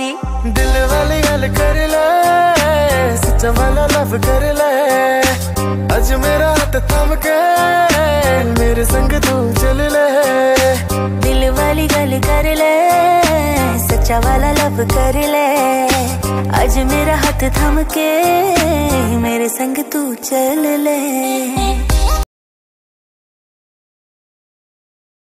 कर ले सच्चा वाला लव कर ले। अज मेरा हाथ थम के मेरे संग तू चल ले। दिल वाली गल कर ले सच्चा वाला लव कर ले। आज मेरा हाथ थम के मेरे संग तू चल ले।